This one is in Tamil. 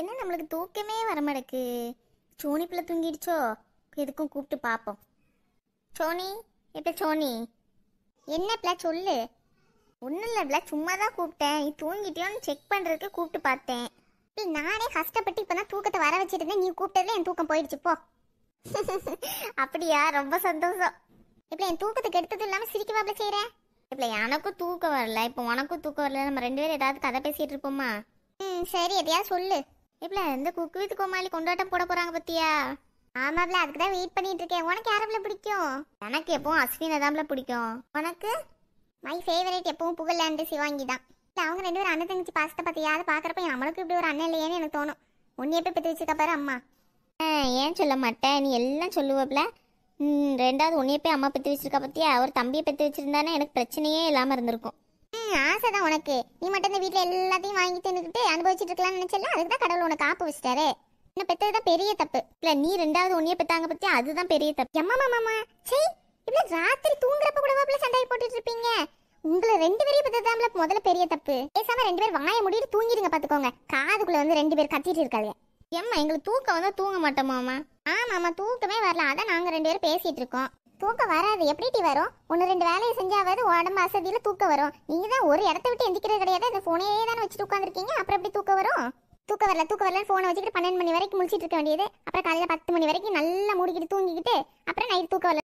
என்ன நம்மளுக்கு தூக்கமே வர மாட்டேக்கு சோனி பிள்ளை தூங்கிடுச்சோ? எதுக்கும் கூப்பிட்டு பார்ப்போம் சோனி? எப்ப சோனி? என்ன பிள்ளை சொல்லு. ஒன்றும் இல்லை பிள்ளை சும்மா தான் கூப்பிட்டேன். நீ தூங்கிட்டியோன்னு செக் பண்ணுறதுக்கு கூப்பிட்டு பார்த்தேன். நானே கஷ்டப்பட்டு இப்போ தான் தூக்கத்தை வர வச்சிருந்தேன். நீ கூப்பிட்டதுல என் தூக்கம் போயிடுச்சு போ. அப்படியா? ரொம்ப சந்தோஷம். இப்போ என் தூக்கத்துக்கு எடுத்தது இல்லாமல் சிரிக்கவாப்ல செய்கிறேன் இப்போ எனக்கும் தூக்கம் வரல. இப்போ உனக்கும் தூக்கம் வரல. நம்ம ரெண்டு பேரும் ஏதாவது கதை பேசிகிட்டு இருப்போமா? ம் சரி எதையாவது சொல்லு. இப்பல இந்த குக்கு வித் கோமாளி கொண்டாட்டம் போட போறாங்க பத்தியா? ஆமாப்ல அதுக்கு தான் வெயிட் பண்ணிட்டு இருக்கேன் உனக்கு யாரப்ல பிடிக்கும்? எனக்கு எப்பவும் அஸ்வினை தான்ல பிடிக்கும். உனக்கு? மை ஃபேவரேட் எப்பவும் புகழாண்டு சிவாங்கி தான். அவங்க ரெண்டு பேரும் அண்ணன் தங்கச்சி பாசத்தை பத்தியாவது பார்க்குறப்ப நம்மளுக்கு இப்படி ஒரு அண்ணன் இல்லையேன்னு எனக்கு தோணும். உன்னைய போய் பெற்று வச்சிருக்க பாரு அம்மா. ஏன் சொல்ல மாட்டேன்? நீ எல்லாம் சொல்லுவப்ல ரெண்டாவது உன்னைய போய் அம்மா பெற்று வச்சிருக்கா பற்றியா அவர் தம்பியை பெற்று வச்சிருந்தானே? எனக்கு பிரச்சனையே இல்லாமல் இருந்திருக்கும். ஆசை தான் உனக்கு. நீ மட்டும் இந்த வீட்டில் எல்லாத்தையும் வாங்கி தின்னுக்கிட்டு அனுபவிச்சுட்டு இருக்கலாம்னு நினைச்சல அதுக்கு தான் கடவுள் உனக்கு காப்பு வச்சிட்டாரு. என்ன பெற்றது தான் பெரிய தப்பு. இல்ல நீ ரெண்டாவது உன்னைய பெத்தாங்க பத்தி அதுதான் பெரிய தப்பு. எம்மா மாமா சே இப்ப ராத்திரி தூங்குறப்ப கூட வாப்ல சண்டை போட்டுட்டு இருப்பீங்க. உங்களை ரெண்டு பேரையும் பெத்ததாம்ல முதல்ல பெரிய தப்பு. பேசாம ரெண்டு பேர் வாய முடிட்டு தூங்கிடுங்க பாத்துக்கோங்க. காதுக்குள்ள வந்து ரெண்டு பேர் கத்திட்டு இருக்காங்க ஏம்மா எங்களுக்கு தூக்கம் வந்தா தூங்க மாட்டோமாமா ஆமாமா தூக்கமே வரல. அதான் நாங்க ரெண்டு பேரும் பேசிட்டு இருக்கோம். தூக்கம் வராது. எப்படி டி வரும்? ஒன்று ரெண்டு வேலையை செஞ்சாவது உடம்பு அசதியில் தூக்கம் வரும். நீங்க தான் ஒரு இடத்த விட்டு எந்திக்கிறது கிடையாது. இந்த ஃபோனே தானே வச்சுட்டு உட்காந்துருக்கீங்க அப்புறம் எப்படி தூக்கம் வரும்? தூக்கம் வரல தூக்கம் வரல ஃபோனை வச்சுக்கிட்டு பன்னெண்டு மணி வரைக்கும் முழிச்சிட்டு இருக்க வேண்டியது. அப்புறம் காலையில பத்து மணி வரைக்கும் நல்லா மூடிக்கிட்டு தூங்கிக்கிட்டு அப்புறம் நைட் தூக்கம் வரல.